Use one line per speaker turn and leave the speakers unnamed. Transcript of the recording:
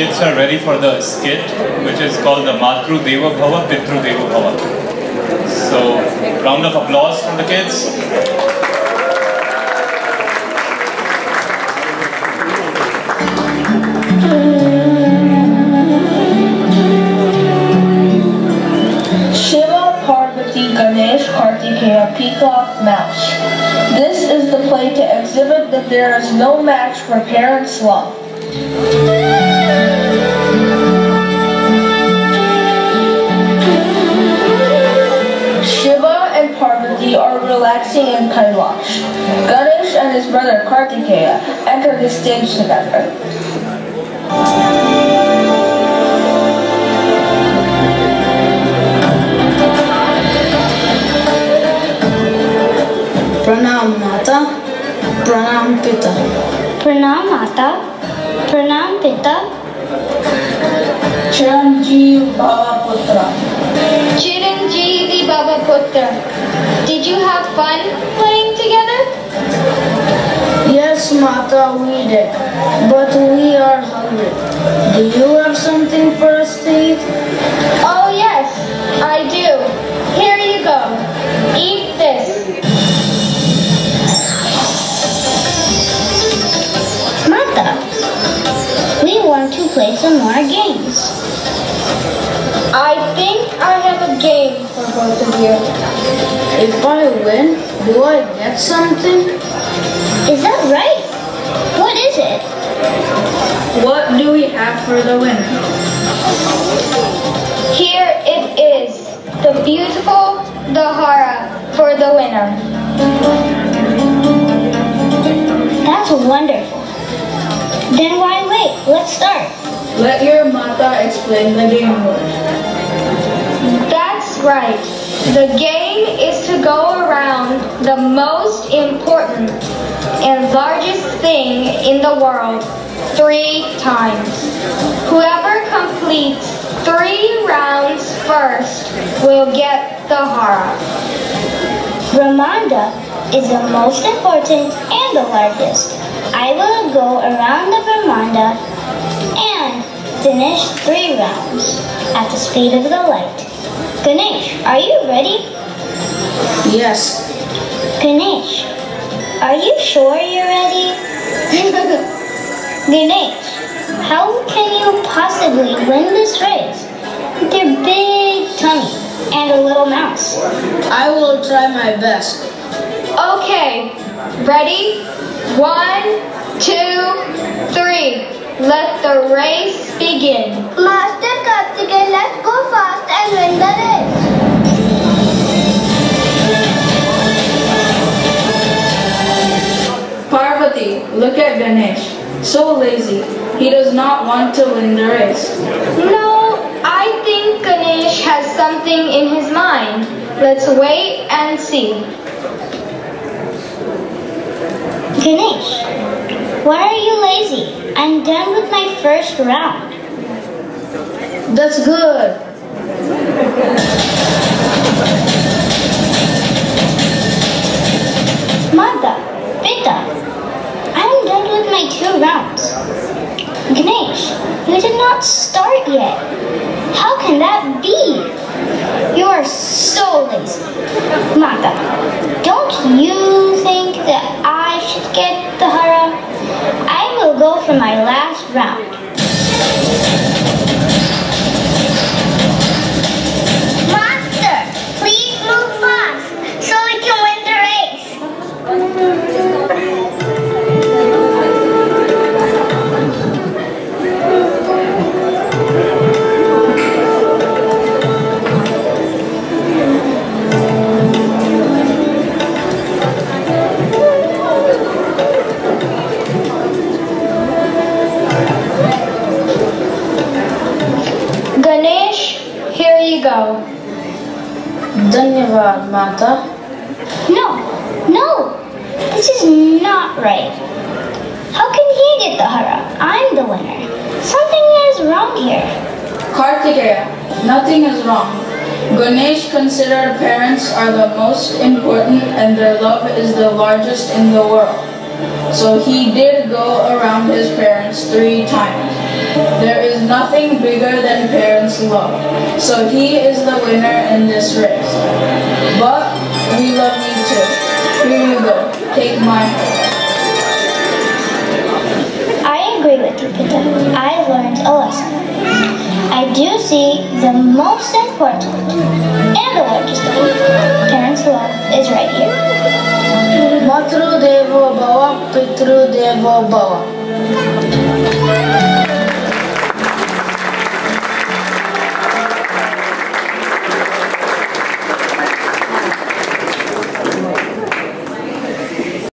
kids are ready for the skit, which is called the Matru Devo Bhava, Pitru Devo Bhava. So, round of applause from the kids.
Shiva, Parvati, Ganesh, Kartikeya, Peacock, Mouse. This is the play to exhibit that there is no match for parents' love. Sir Kartikeya entered the stage together.
Pranam Mata, Pranam Pita.
Pranam Mata, Pranam Pita.
Chiranjeevi Bhava Putra.
Chiranjeevi Bhava Putra.
Mata, we did. But we are hungry. Do you have something for us to eat?
Oh yes, I do. Here you go. Eat this. Mata, we want to play some more games. I think I have a game for both of you.
If I win, do I get something?
Is that right? What is?
What do we have for the winner?
Here it is, the beautiful Dahara for the winner. That's wonderful. Then why wait? Let's start.
Let your Mata explain the game rules.
That's right. The game is to go around the most important and largest thing in the world three times. Whoever completes three rounds first will get the hara. Brahmanda is the most important and the largest. I will go around the Brahmanda and finish three rounds at the speed of the light. Ganesh, are you ready?
Yes.
Ganesh, are you sure you're ready? Ganesh, how can you possibly win this race with your big tummy and a little mouse?
I will try my best.
Okay, ready? One, two, three. Let the race begin.
Parvati, look at Ganesh. So lazy. He does not want to win the race.
No, I think Ganesh has something in his mind. Let's wait and see. Ganesh, why are you lazy? I'm done with my first round.
That's good.
My two rounds. Ganesh, you did not start yet. How can that be? You are so lazy. Mata, don't you
Dhanyavad, Mata.
No, no, this is not right. How can he get the hara? I'm the winner. Something is wrong here.
Kartikeya, nothing is wrong. Ganesh considered parents are the most important and their love is the largest in the world. So he did go around his parents three times. There is
nothing bigger than parents' love. So he is the winner in this race. But we love you too. Here you go. Take my hand.
I agree with you, Pita. I learned a lesson. I do see the most important and the largest of parents' love is right here.
Matru Devo Bhava, Pitru Devo Bhava.